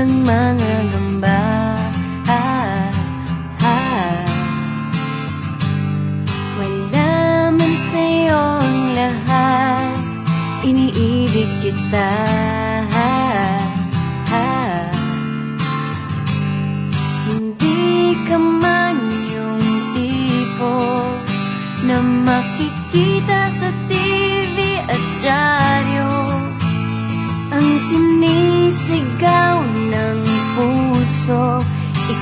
kang mga gamba ha, ha. Wala man sa'yo ang lahat Iniibig kita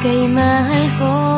给彩虹。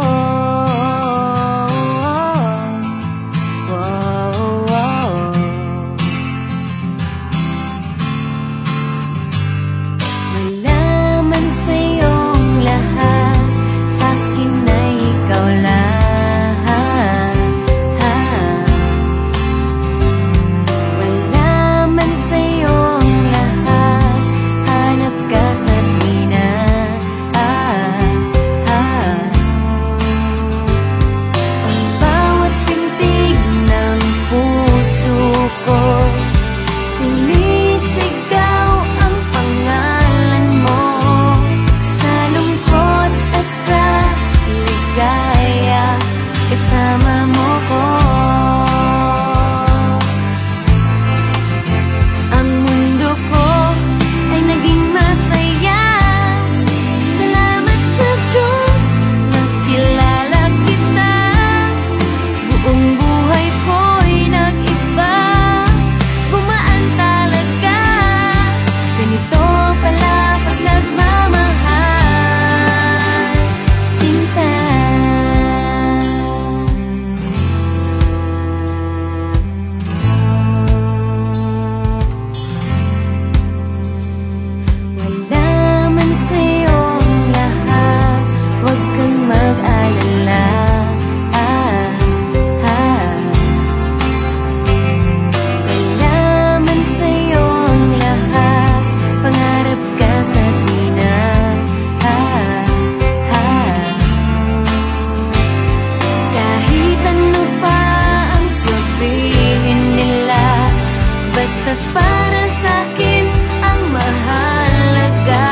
Sa'kin ang mahalaga.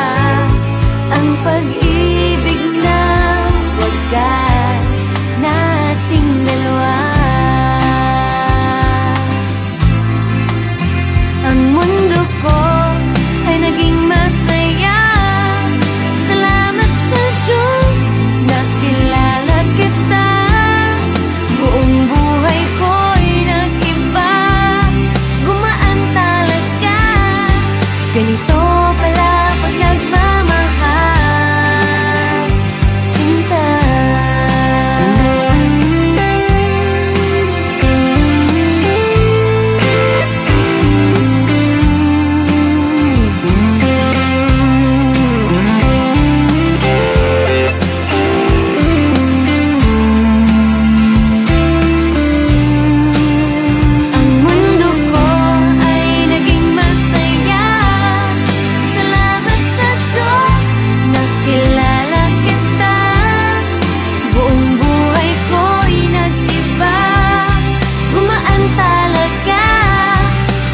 Ang pag-ibig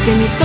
de mi